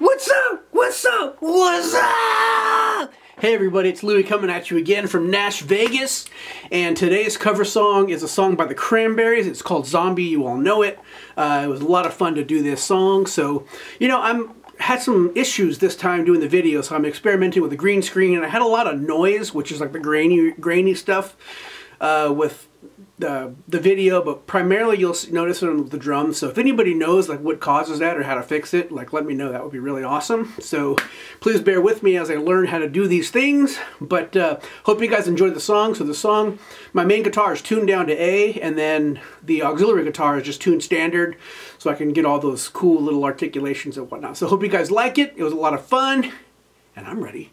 What's up? What's up? What's up? Hey everybody, it's Louie coming at you again from Nash Vegas. And today's cover song is a song by the Cranberries. It's called Zombie, you all know it. Uh, it was a lot of fun to do this song. So, you know, I'm had some issues this time doing the video, so I'm experimenting with the green screen, and I had a lot of noise, which is like the grainy, grainy stuff uh, with the, the video, but primarily you'll notice it on the drums. So if anybody knows like what causes that or how to fix it, like let me know. That would be really awesome. So please bear with me as I learn how to do these things. But uh, hope you guys enjoyed the song. So the song, my main guitar is tuned down to A, and then the auxiliary guitar is just tuned standard, so I can get all those cool little articulations and whatnot. So hope you guys like it. It was a lot of fun, and I'm ready.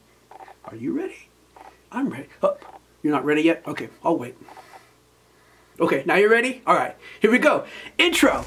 Are you ready? I'm ready. Oh, you're not ready yet? Okay, I'll wait. Okay, now you're ready? All right, here we go. Intro.